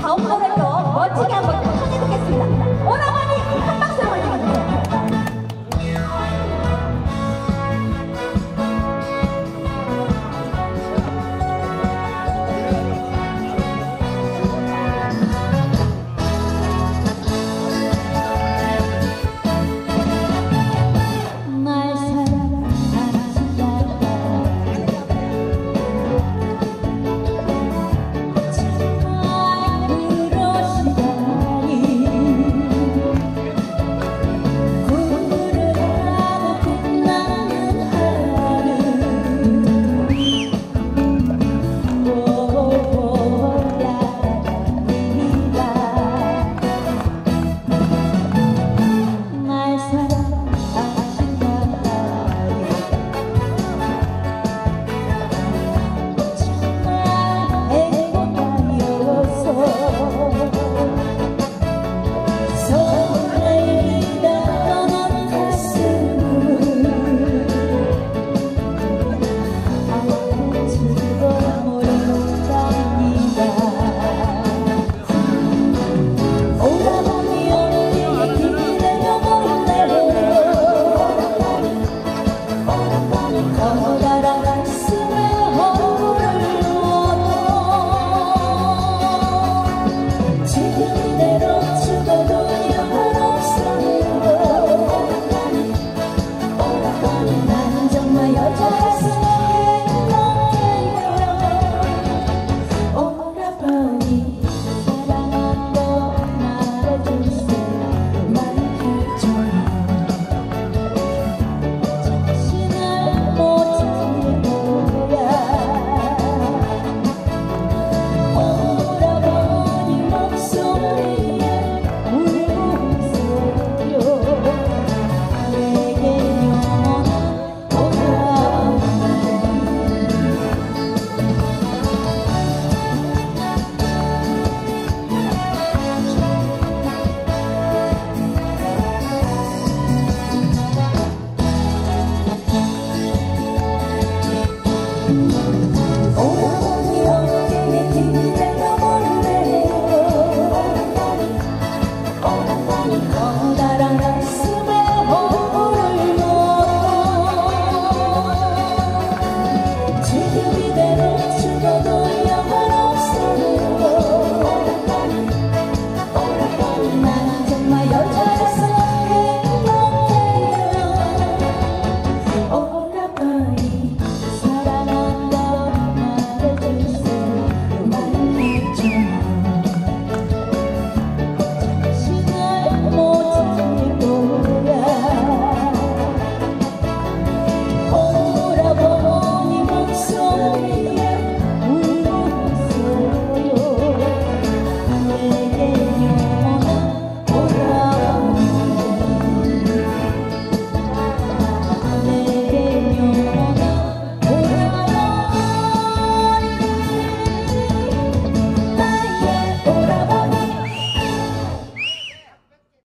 다음 노래도 멋지게 한번